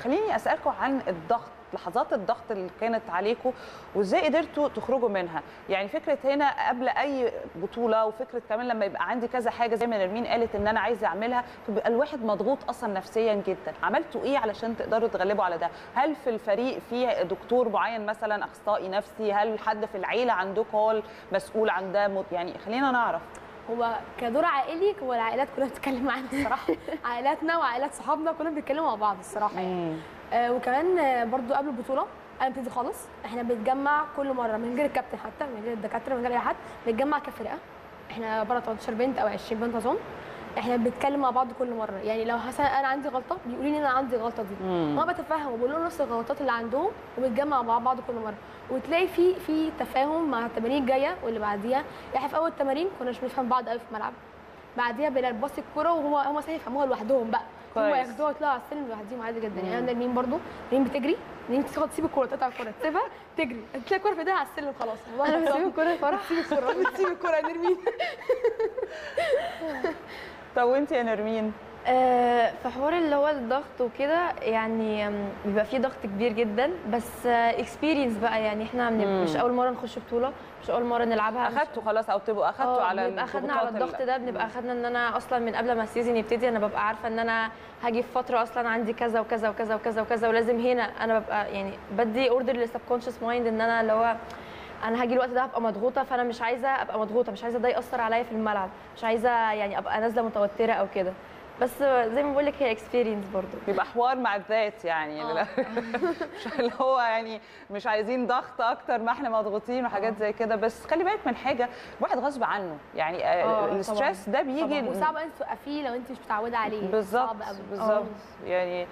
خليني أسألكم عن الضغط لحظات الضغط اللي كانت عليكم وإزاي قدرتوا تخرجوا منها. يعني فكرة هنا قبل أي بطولة وفكرة كمان لما يبقى عندي كذا حاجة زي ما نرمين قالت إن أنا عايزة أعملها فبيبقى الواحد مضغوط أصلا نفسيا جدا. عملتوا إيه علشان تقدروا تغلبوا على ده؟ هل في الفريق في دكتور معين مثلا أخصائي نفسي؟ هل حد في العيلة عندكم هو المسؤول عن ده؟ يعني خلينا نعرف. هو كدور عائلي هو العائلات كلها بتتكلم عنه الصراحة. عائلاتنا وعائلات صحابنا كلنا بنتكلموا مع بعض الصراحة يعني. آه وكمان برضو قبل البطولة قبل بتبتدي خالص. إحنا بنتجمع كل مرة من غير الكابتن حتى من غير الدكاترة من غير أي حد بنتجمع كفرقة. إحنا بره 18 بنت أو 20 بنت أظن. إحنا بنتكلم مع بعض كل مرة. يعني لو مثلا أنا عندي غلطة بيقولوا لي أنا عندي الغلطه دي. هما بتفهم وبقول لهم نفس الغلطات اللي عندهم وبنتجمع مع بعض كل مرة. وتلاقي في في تفاهم مع التمارين الجاية واللي بعديها. إحنا في أول تمارين كناش بنفهم بعض قوي في الملعب. بعديها بنبص الكورة وهو هم صحيح يفهموها لوحدهم بقى. هم كويس. ياخدوها يطلعوا على السلم لوحدهم عادي جدا. يعني أنا نرمين برضو؟ نرمين بتجري؟ نرمين تاخد تسيب الكورة تقطع الكورة تسيبها؟ تجري. تلاقي الكورة في إيديها على السلم خلاص. أنا بسيب الكوره فرح بتسيب الكورة. بتسيب الكورة. نرمين طب وانت يا نرمين؟ آه، في حوار اللي هو الضغط وكده يعني بيبقى فيه ضغط كبير جدا بس اكسبيرينس بقى يعني إحنا. مش أول مرة نخش بطولة مش أول مرة نلعبها. أخدتوا خلاص أو تبقوا أخدتوا آه على بنبقى أخدنا على الضغط ال- ده بنبقى أخدنا إن أنا أصلا من قبل ما ال season يبتدي أنا ببقى عارفة إن أنا هاجي في فترة أصلا عندي كذا وكذا وكذا وكذا وكذا ولازم هنا أنا ببقى يعني بدي order لل subconscious mind إن أنا اللي هو أنا هاجي الوقت ده هبقى مضغوطة فأنا مش عايزة أبقى مضغوطة مش عايزة ده يأثر عليا في الملعب مش عايزة يعني أبقى نازلة متوترة أو كده. بس زي ما بقول لك هي experience برضو. بيبقى حوار مع الذات يعني آه. مش اللي هو يعني مش عايزين ضغط أكتر ما إحنا مضغوطين وحاجات زي كده. بس خلي بالك من حاجة الواحد غصب عنه يعني آه، آه،. الستريس ده بيجي وصعب انت توقفيه لو انت مش متعودة عليه. بالظبط صعب قوي بالظبط. يعني